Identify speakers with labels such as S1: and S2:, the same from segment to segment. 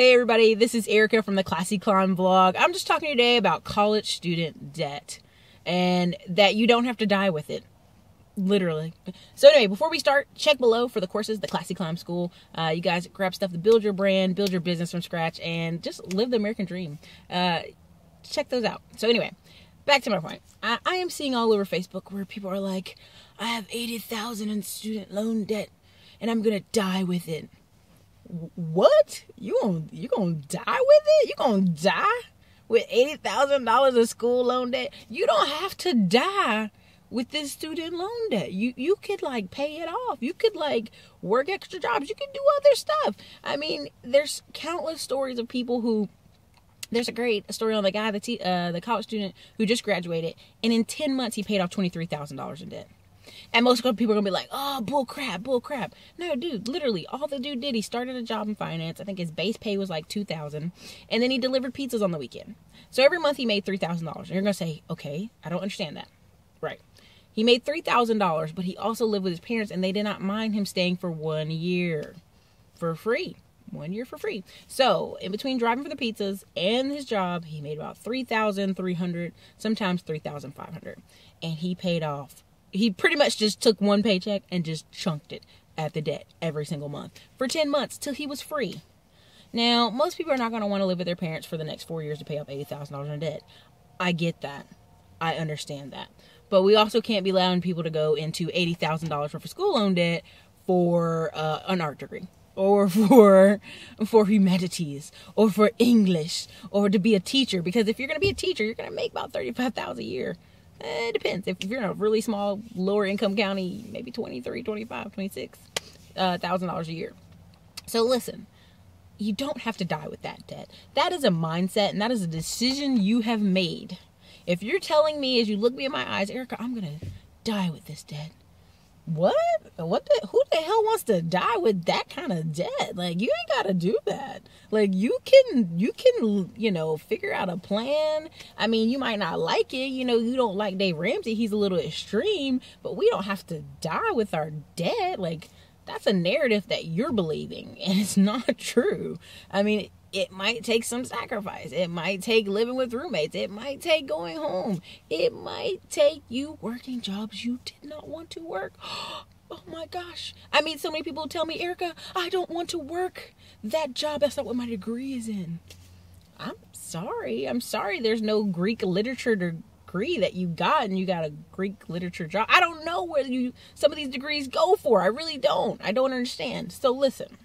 S1: Hey everybody, this is Ericka from the Classy Climb vlog. I'm just talking today about college student debt and that you don't have to die with it. Literally. So anyway, before we start, check below for the courses, the Classy Climb School. Uh, you guys grab stuff to build your brand, build your business from scratch, and just live the American dream. Uh, check those out. So anyway, back to my point. I, I am seeing all over Facebook where people are like, I have 80,000 in student loan debt and I'm gonna die with it what? You gonna you gonna die with it? You gonna die with eighty thousand dollars of school loan debt? You don't have to die with this student loan debt. You you could like pay it off. You could like work extra jobs. You could do other stuff. I mean, there's countless stories of people who there's a great story on the guy, the t- uh, the college student who just graduated, and in ten months he paid off twenty three thousand dollars in debt. And most people are gonna be like, oh, bull crap, bull crap. No, dude, literally, all the dude did, he started a job in finance. I think his base pay was like two thousand, and then he delivered pizzas on the weekend. So every month he made three thousand dollars. And you're gonna say, okay, I don't understand that. Right. He made three thousand dollars, but he also lived with his parents, and they did not mind him staying for one year for free one year for free. So in between driving for the pizzas and his job, he made about three thousand three hundred, sometimes three thousand five hundred, and he paid off he pretty much just took one paycheck and just chunked it at the debt every single month for 10 months till he was free. Now, most people are not going to want to live with their parents for the next four years to pay off $80,000 in debt. I get that. I understand that. But we also can't be allowing people to go into $80,000 worth of school loan debt for uh, an art degree or for for humanities or for English or to be a teacher because if you're going to be a teacher, you're going to make about 35,000 a year it depends. If you're in a really small, lower income county, maybe 23, 25, 26 uh, thousand dollars a year. So listen, you don't have to die with that debt. That is a mindset and that is a decision you have made. If you're telling me as you look me in my eyes, Ericka, I'm gonna die with this debt what? What the? Who the hell to die with that kind of debt? Like, you ain't got to do that. Like, you can, you can, you know, figure out a plan. I mean, you might not like it. You know, you don't like Dave Ramsey. He's a little extreme, but we don't have to die with our debt. Like, that's a narrative that you're believing, and it's not true. I mean, it might take some sacrifice. It might take living with roommates. It might take going home. It might take you working jobs you did not want to work. Oh my gosh. I mean, so many people tell me, Ericka, I don't want to work that job. That's not what my degree is in. I'm sorry. I'm sorry there's no Greek literature degree that you got and you got a Greek literature job. I don't know where you some of these degrees go for. I really don't. I don't understand. So listen.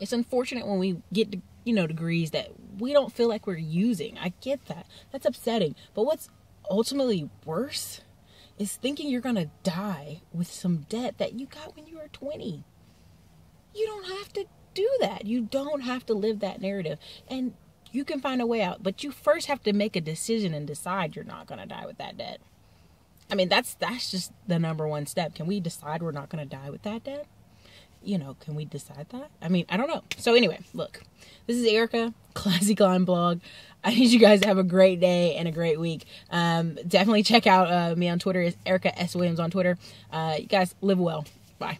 S1: It's unfortunate when we get you know, degrees that we don't feel like we're using. I get that. That's upsetting. But what's ultimately worse is thinking you're going to die with some debt that you got when you were 20. You don't have to do that. You don't have to live that narrative. And you can find a way out, but you first have to make a decision and decide you're not going to die with that debt. I mean, that's that's just the number one step. Can we decide we're not going to die with that debt? You know, can we decide that? I mean, I don't know. So anyway, look, this is Ericka, Classy Climb blog. I need you guys to have a great day and a great week. Um, definitely check out uh, me on Twitter. It's Ericka S Williams on Twitter. Uh, you guys live well. Bye.